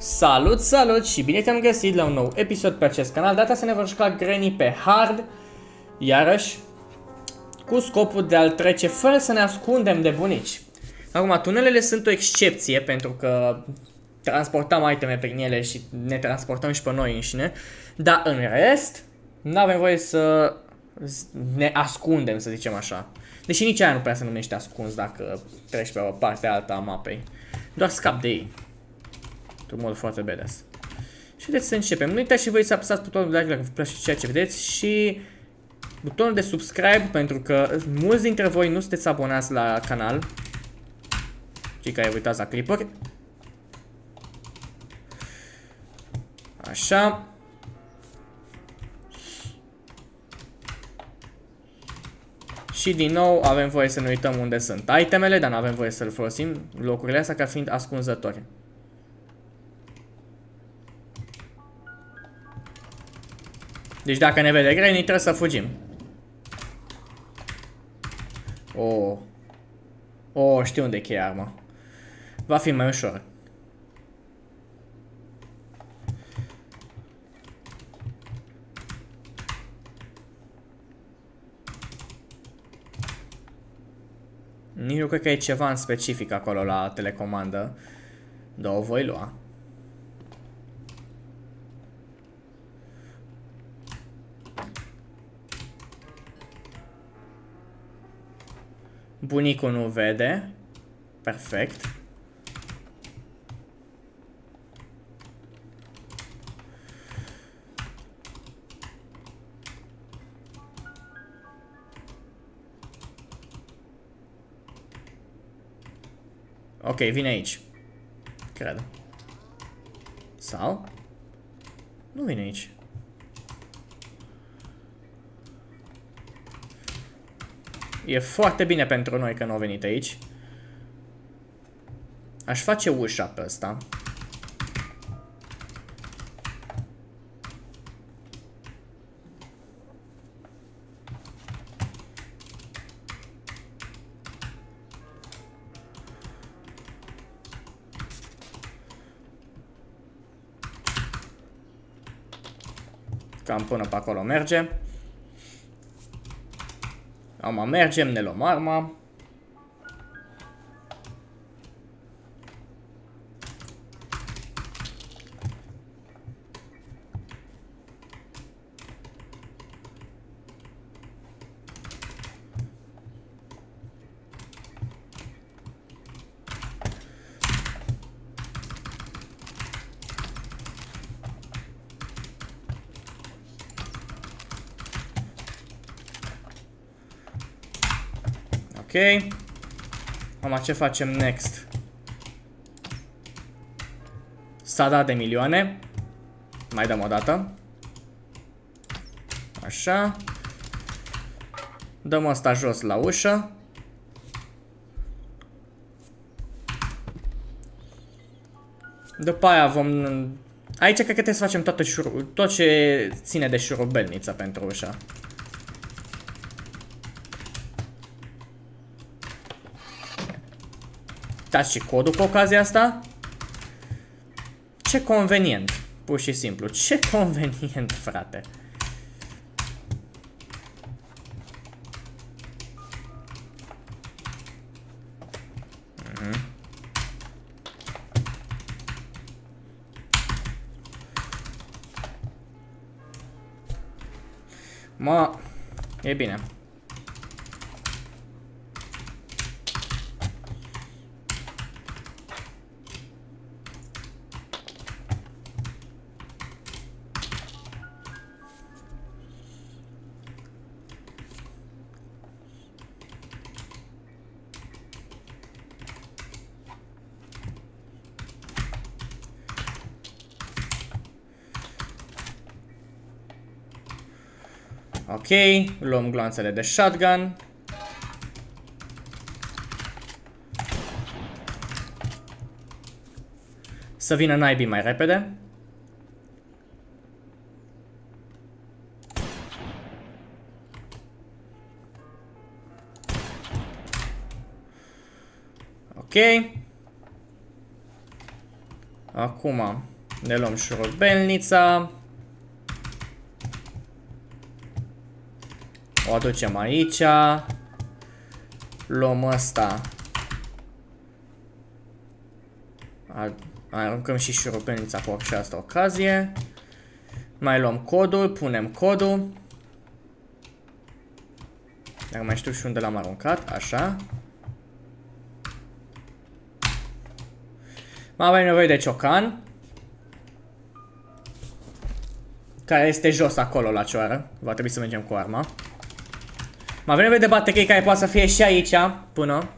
Salut, salut și bine te-am găsit la un nou episod pe acest canal. Data să ne vom juca Granny pe hard, iarăși, cu scopul de a-l trece fără să ne ascundem de bunici. Acum, tunelele sunt o excepție pentru că transportăm iteme prin ele și ne transportăm și pe noi înșine, dar în rest, nu avem voie să ne ascundem, să zicem așa. Deși nici aia nu prea se numește ascuns dacă treci pe o parte alta a mapei. Doar scap de ei. Într-un mod foarte badass. Și haideți să începem. Nu uitați și voi să apăsați butonul de like dacă vă place ceea ce vedeți și butonul de subscribe pentru că mulți dintre voi nu sunteți abonați la canal. Cei care uitați la clipuri. Așa. Și din nou avem voie să ne uităm unde sunt itemele, dar nu avem voie să-l folosim locurile astea ca fiind ascunzători. Deci dacă ne vede Granny, trebuie să fugim. Oh. Oh, știu unde e cheia armă. Va fi mai ușor. Nici nu cred că e ceva în specific acolo la telecomandă. Dar o voi lua. Bunicul nu vede. Perfect. Ok, vine aici. Cred. Sau? Nu vine aici. E foarte bine pentru noi că nu au venit aici. Aș face ușa pe ăsta. Cam până pe acolo merge. Acum mergem, ne luăm arma. Ok. Acum ce facem next? S-a dat de milioane. Mai dăm o dată. Așa. Dăm asta jos la ușă. După aia vom... Aici cred că trebuie să facem toată șuru... tot ce ține de șurubelniță pentru ușa. Dați și codul cu ocazia asta. Ce convenient. Pur și simplu. Ce convenient, frate. Mhm. Mă, e bine. Ok, luăm gloanțele de shotgun. Să vină naibii mai repede. Ok. Acum ne luăm șurubelnița. O aducem aici. Luăm ăsta. Aruncăm și șurubelnița cu această ocazie. Mai luăm codul, punem codul. Dacă mai știu și unde l-am aruncat, așa. Mai avem nevoie de ciocan. Care este jos acolo la cioară. Va trebui să mergem cu arma. Mai avem nevoie de baterii care poate să fie și aici până.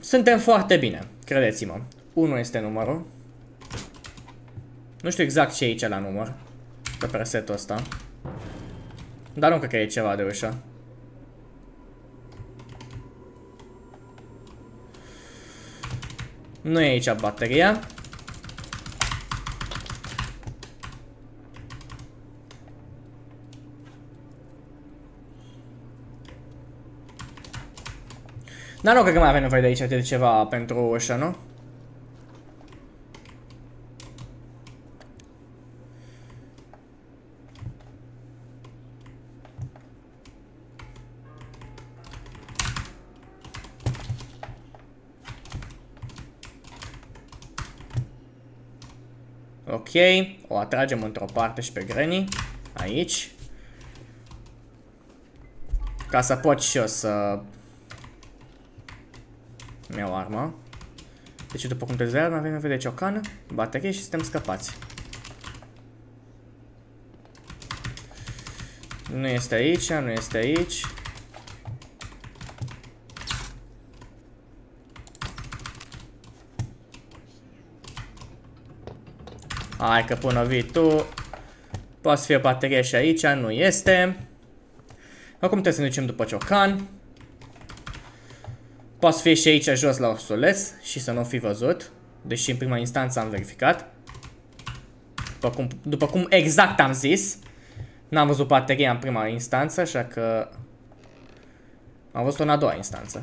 Suntem foarte bine, credeți-mă. 1 este numărul. Nu știu exact ce e aici la număr. Pe presetul ăsta. Dar nu cred că e ceva de ușă. Nu e aici bateria. Dar nu cred că mai avem nevoie de aici de ceva pentru ușă, nu? Ok, o atragem într-o parte și pe Granny. Aici. Ca să pot și eu să... Mi iau armă. Deci după cum te zero, avem nevoie de ciocană, baterie și suntem scăpați. Nu este aici, nu este aici. Hai că până vii tu. Poate să fie baterie și aici, nu este. Acum trebuie să ne ducem după ciocan. Poate să fie și aici jos la ursuleț și să nu fi văzut. Deși în prima instanță am verificat. După cum, după cum exact am zis. N-am văzut bateria în prima instanță, așa că... Am văzut-o în a doua instanță.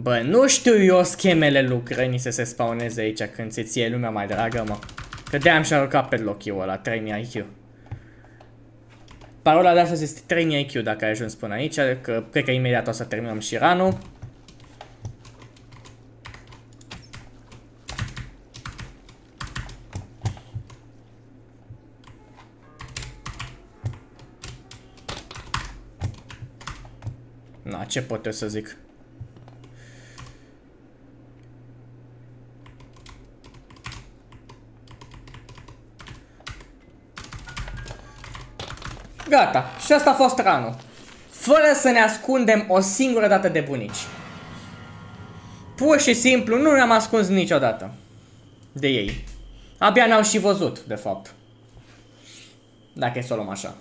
Bă, nu știu eu schemele lucrării să se spawneze aici când se ție lumea mai dragă, mă. Că de-aia am și aruncat pe loc-ul ăla, 3000 IQ. Parola de astăzi este 3000 IQ dacă ai ajuns până aici, că cred că imediat o să terminăm și ranul. Na, ce pot eu să zic? Gata. Și asta a fost ranul. Fără să ne ascundem o singură dată de bunici. Pur și simplu, nu ne-am ascuns niciodată. De ei. Abia ne-au și văzut, de fapt. Dacă e să o luăm așa.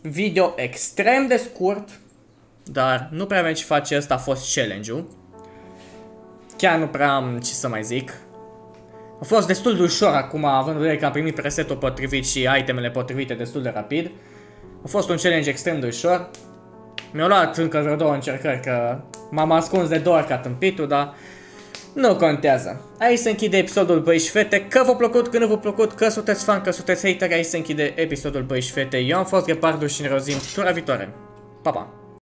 Video extrem de scurt. Dar nu prea avem ce face, ăsta a fost challenge-ul. Chiar nu prea am ce să mai zic. A fost destul de ușor acum, având în vedere că am primit presetul potrivit și itemele potrivite destul de rapid. A fost un challenge extrem de ușor. Mi-au luat încă vreo două încercări, că m-am ascuns de două ori ca tâmpitul, dar nu contează. Aici se închide episodul Băi și Fete, că v-a plăcut, că nu v-a plăcut, că sunteți fan, că sunteți hater, aici se închide episodul Băi și Fete. Eu am fost Gepardu și ne rozim tura viitoare. Pa, pa!